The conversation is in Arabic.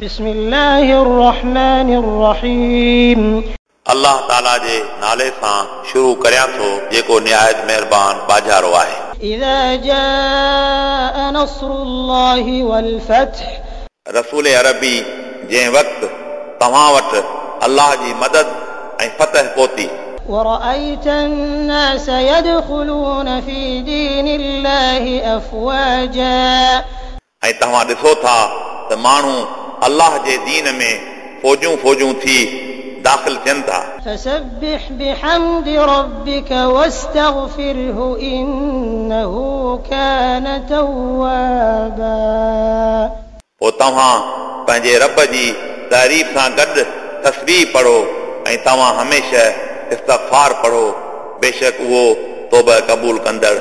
بسم الله الرحمن الرحيم अलाह ताला जे नाले सां शुरू करियां थो जेको निहायत महिरबान बाजारो आहे إذا جاء نصر الله والفتح रसूल अरबी जंहिं वक़्तु तव्हां वटि अलाह जी मदद ऐं फतह पहुती ورأيت الناس يدخلون في دين الله أفواجا ऐं तव्हां ॾिसो था त माण्हू अलाह जे दीन में फ़ौजूं फ़ौजूं थी दाख़िल थियनि था فسبح بحمد ربك واستغفره إنه كان توابا पोइ तव्हां पंहिंजे रब जी तारीफ़ सां गॾु तस्वीर पढ़ो ऐं तव्हां हमेशह इस्तफ़ार पढ़ो बेशक उहो तोब क़बूल कंदड़